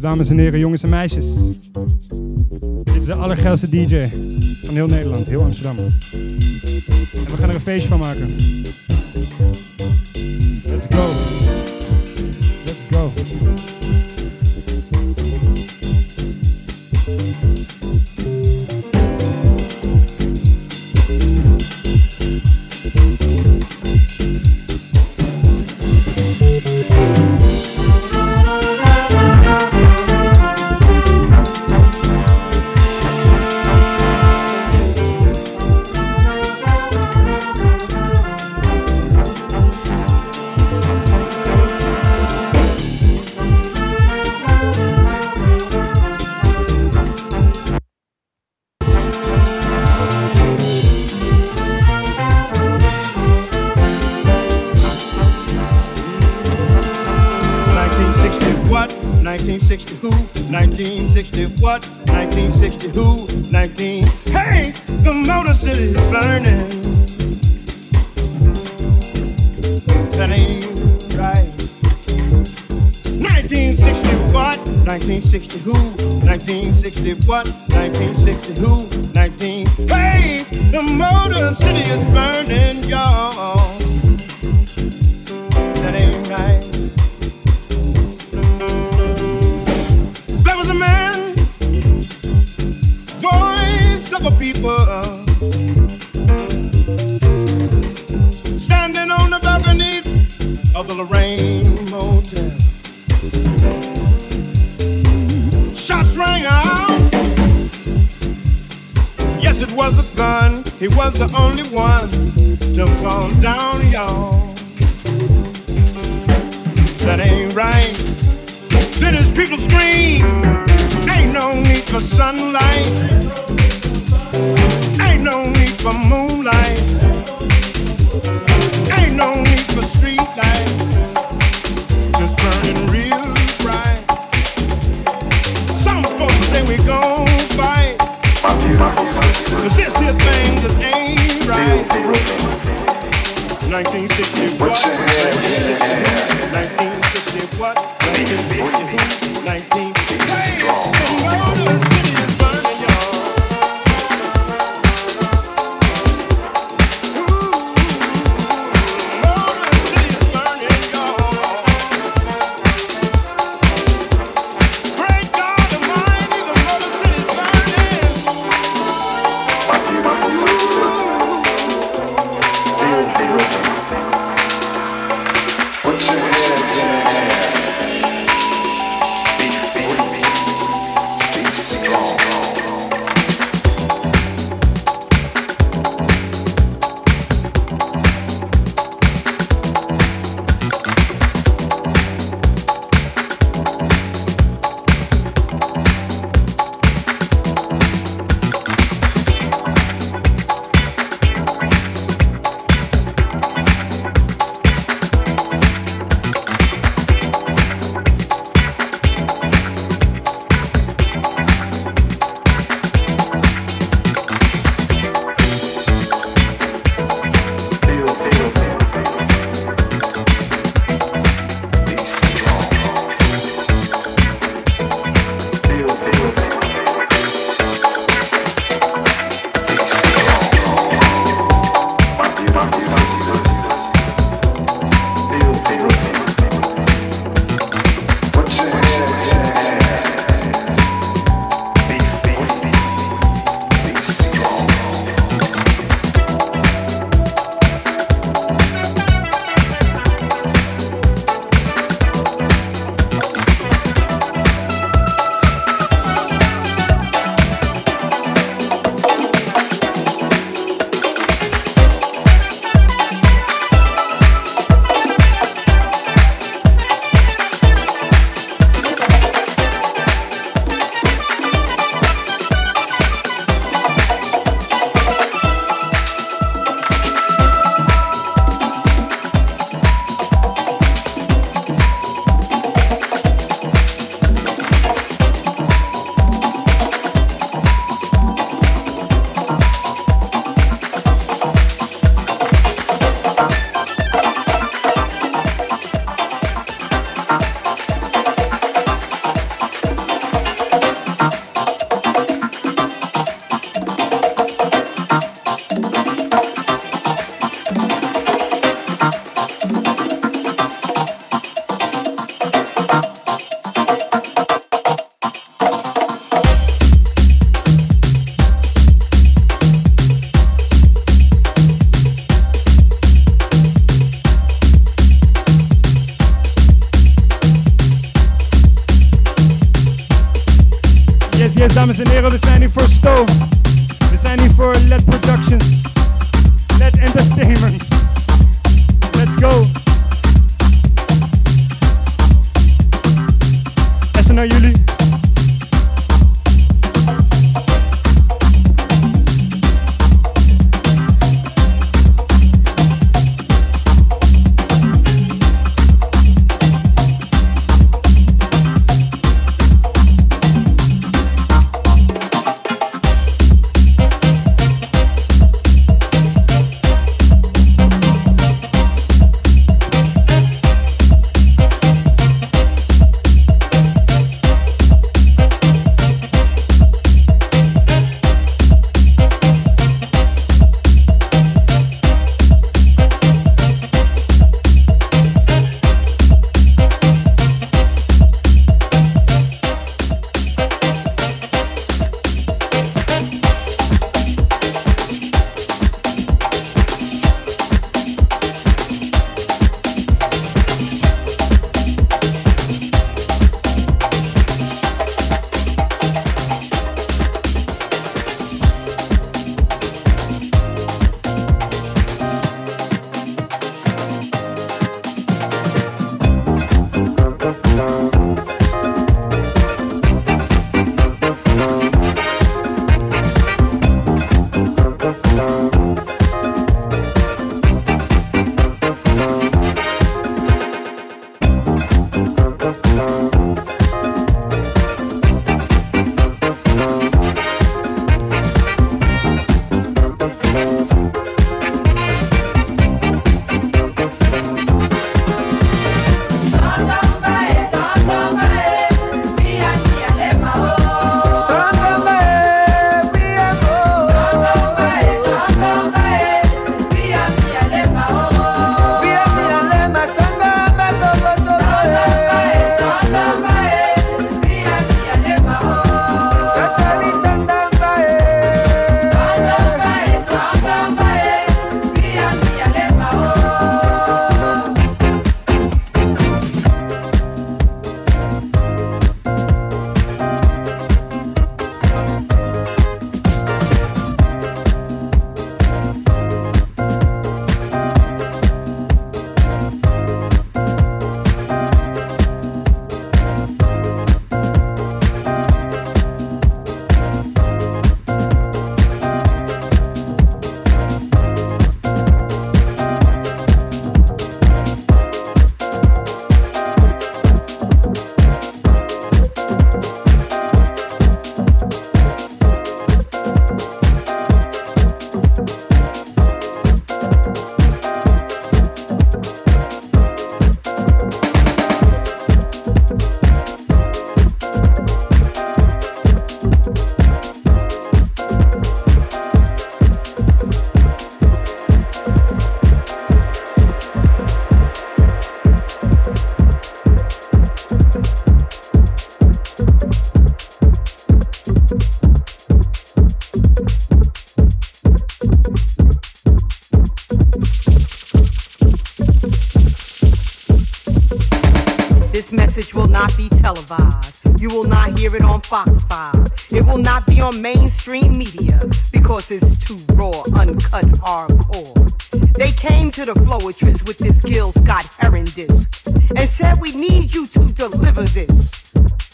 dames en heren, jongens en meisjes. Dit is de allergeilste DJ van heel Nederland, heel Amsterdam. En we gaan er een feestje van maken. Let's go. Let's go. we gon' fight. Cause this here thing just ain't right. 1960 what? 1960 what? 1960 who? 1960 what?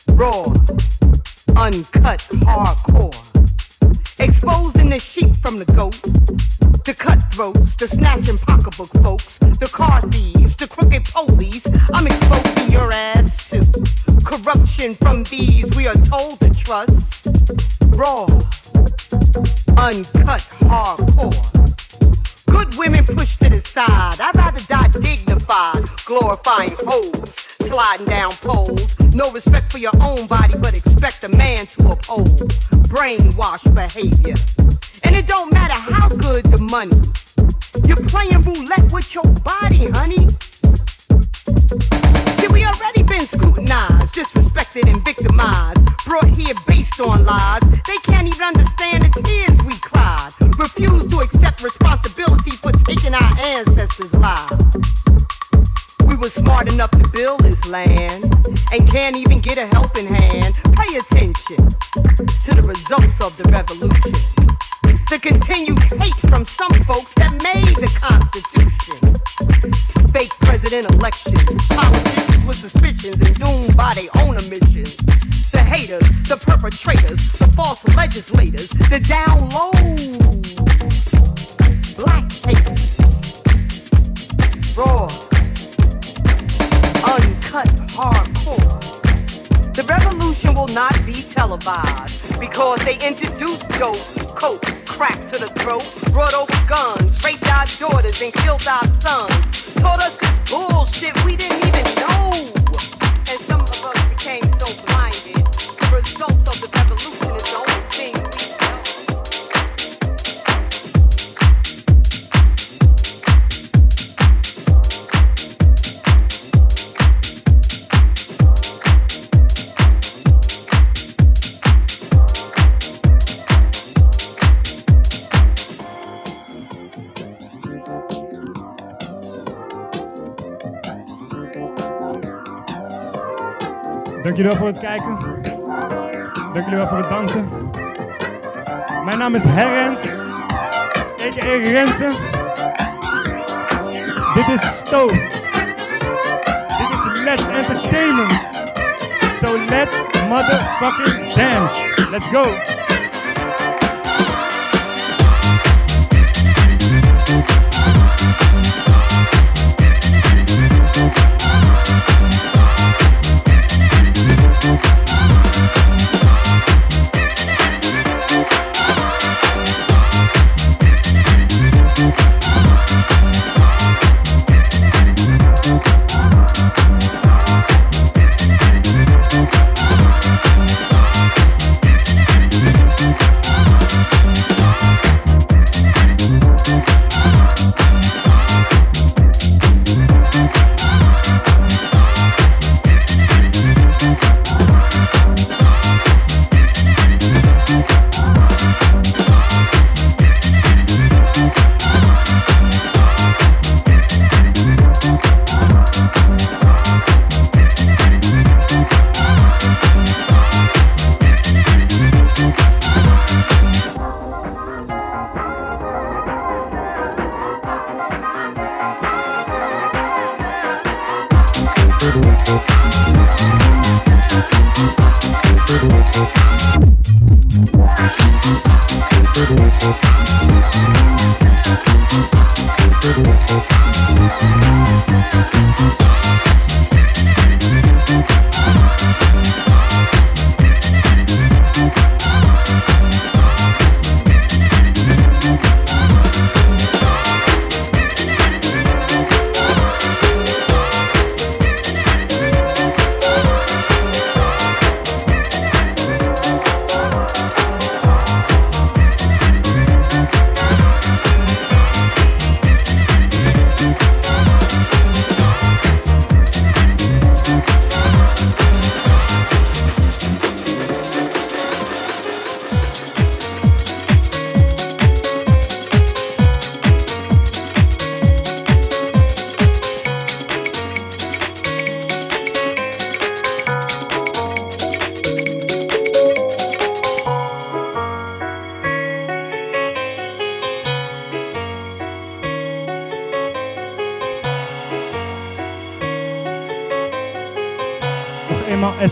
Raw, uncut, hardcore. Exposing the sheep from the goat, the cutthroats, the snatching pocketbook folks, the car thieves, the crooked police. I'm exposing your ass to corruption from these we are told to trust. Raw, uncut, hardcore. Good women pushed to the side. I'd rather die dignified, glorifying hoes, sliding down poles. No respect for your own body, but expect a man to uphold brainwash behavior. And it don't matter how good the money. You're playing roulette with your body, honey. See, we already been scrutinized, disrespected and victimized, brought here based on lies. They can't even understand the tears we cried. Refuse to accept responsibility for taking our ancestors' lives. We were smart enough to build this land and can't even get a helping hand. Pay attention to the results of the revolution. The continued hate from some folks that made the Constitution. President elections, politicians with suspicions and doomed by their own omissions. The haters, the perpetrators, the false legislators, the down low black haters. Raw, uncut, hardcore. The revolution will not be televised because they introduced dope, coke, crack to the throat, brought over guns, raped our daughters and killed our sons, taught us this bullshit we didn't even know. Dank jullie wel voor het kijken. Dank jullie wel voor het dansen. Mijn naam is Herrens. A.k.a. Rensen. Dit is Sto. Dit is Let's Entertainment. So let's motherfucking dance. Let's go.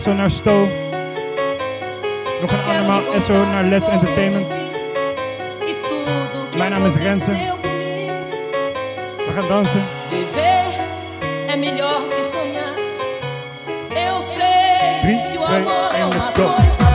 zo naar Sto. We gaan allemaal en Let's Entertainment. Mijn naam is Renze. Vamos gaan dansen. Viver é melhor que sonhar. Eu sei que o amor é uma coisa.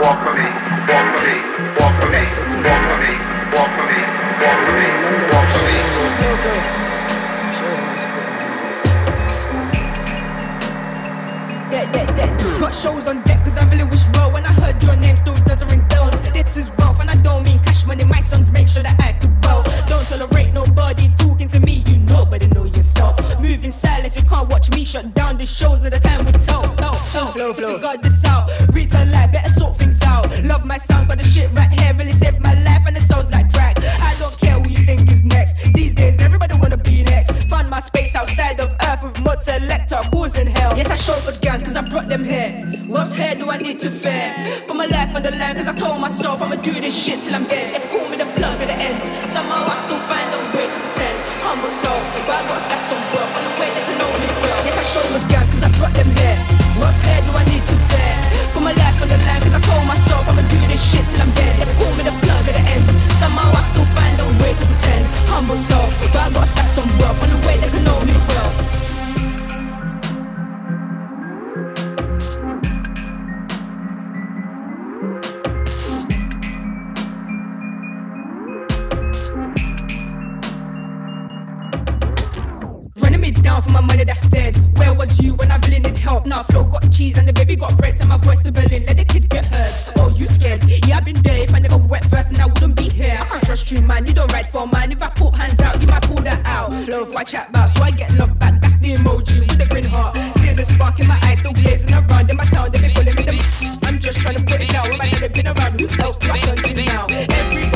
walk for me, walk for me, walk for me, walk for me, walk for me, walk for me, walk for me. Dead, dead, dead. Got shows on deck cause I really wish well When I heard your name still doesn't ring bells. This is wealth and I don't mean cash money. My sons make sure that I feel well. Don't tolerate nobody talking to me You nobody know yourself. Moving silence, you can't watch me Shut down. The shows at the time we tell. No, no, Flow, flow. got this out Return life, better sort things out. Love my sound, got the shit right here Really saved my life and it sounds like mod selector causing hell? Yes I showed for gang cause I brought them here. What else here do I need to fear? Put my life on the line cause I told myself I'ma do this shit till I'm dead. They call me the plug at the end. Somehow I still find a way to pretend. Humble self, but I got stash some On the way they can only well Yes I showed for gang cause I brought them here. What else here do I need to fear? Put my life on the line cause I told myself I'ma do this shit till I'm dead. They call me the plug at the end. Somehow I still find a way to pretend. Humble self, but I got stash some On the way they can me well money that's dead. Where was you when I really need help? Now flow got cheese and the baby got bread. Tell my voice to Berlin, let the kid get hurt. Oh, you scared? Yeah, I've been there. If I never went first, then I wouldn't be here. I can't trust you, man. You don't write for man. If I put hands out, you might pull that out. Flow if I chat about, so I get love back. That's the emoji with the grin heart. See the spark in my eyes, still glazing around in my town. They be calling me the. I'm just trying to put it down. When my head been around, who else do I turn to now? Everybody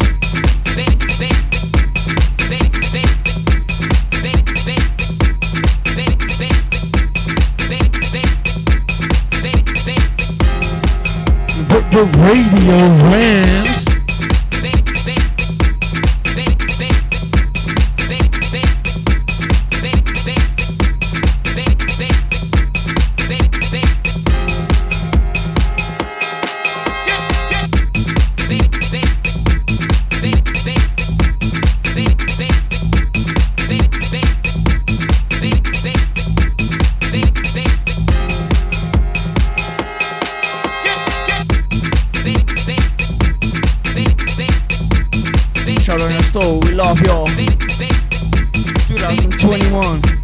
radio ram love y'all. 2021.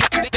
big, big.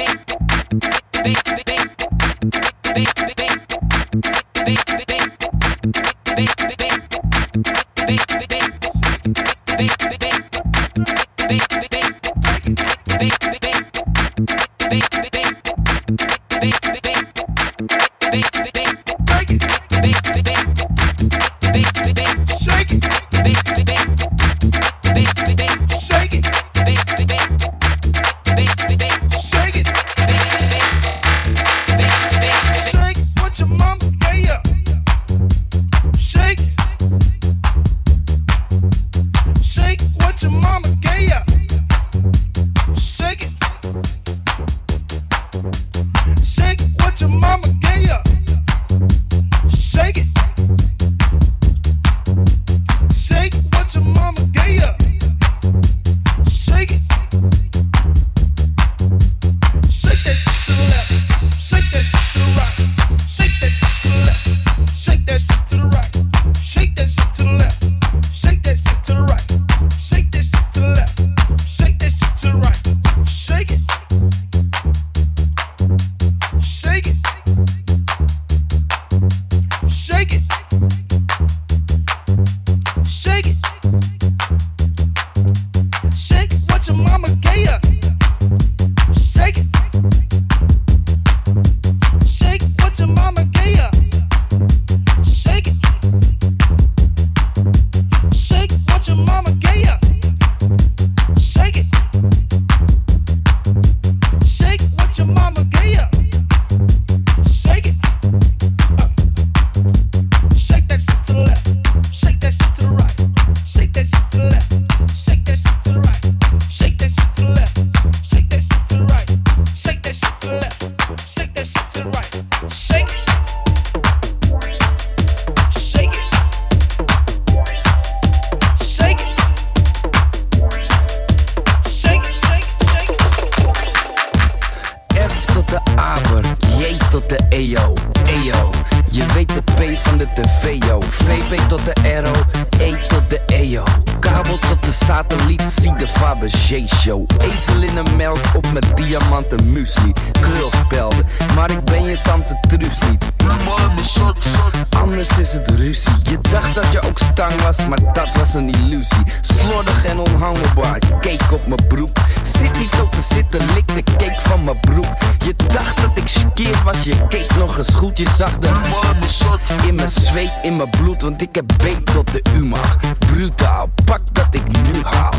Cake op mijn broek. Zit niet zo te zitten, lik de cake van mijn broek. Je dacht dat ik skeer was, je keek nog eens goed. Je zag de in mijn zweet, in mijn bloed, want ik heb beet tot de UMA. Brutaal, pak dat ik nu haal.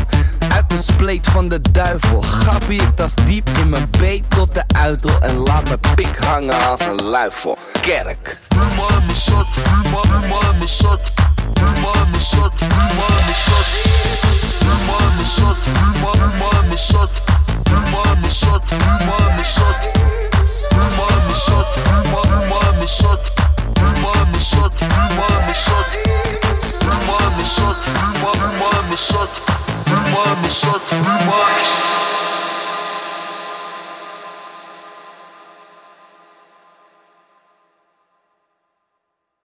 Uit de spleet van de duivel, grappie ik tas diep in mijn beet tot de uitel. En laat mijn pik hangen als een luifel. Kerk. Remind me, suck, remind me, suck, remind me, suck.